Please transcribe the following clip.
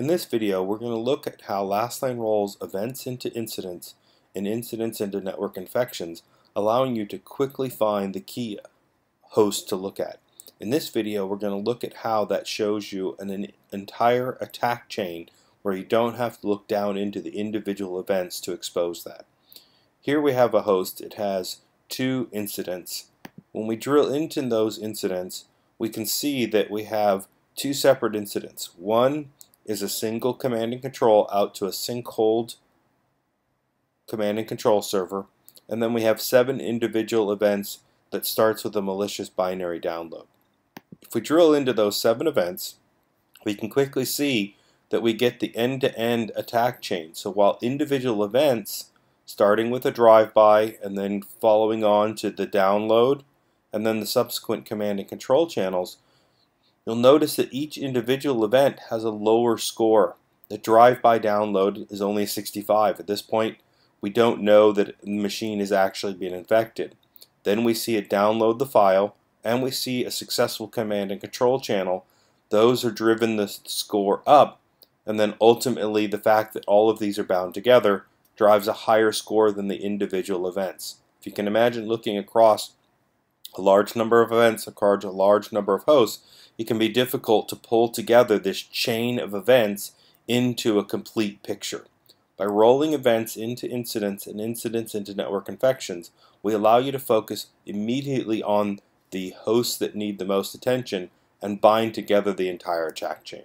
In this video, we're going to look at how Lastline rolls events into incidents and incidents into network infections, allowing you to quickly find the key host to look at. In this video, we're going to look at how that shows you an entire attack chain where you don't have to look down into the individual events to expose that. Here we have a host. It has two incidents. When we drill into those incidents, we can see that we have two separate incidents. One is a single command and control out to a sinkholed command and control server, and then we have seven individual events that starts with a malicious binary download. If we drill into those seven events, we can quickly see that we get the end-to-end -end attack chain. So while individual events, starting with a drive-by and then following on to the download, and then the subsequent command and control channels, you'll notice that each individual event has a lower score. The drive-by download is only 65. At this point, we don't know that the machine is actually being infected. Then we see it download the file, and we see a successful command and control channel. Those are driven the score up, and then ultimately the fact that all of these are bound together drives a higher score than the individual events. If you can imagine looking across a large number of events across a large number of hosts, it can be difficult to pull together this chain of events into a complete picture. By rolling events into incidents and incidents into network infections, we allow you to focus immediately on the hosts that need the most attention and bind together the entire attack chain.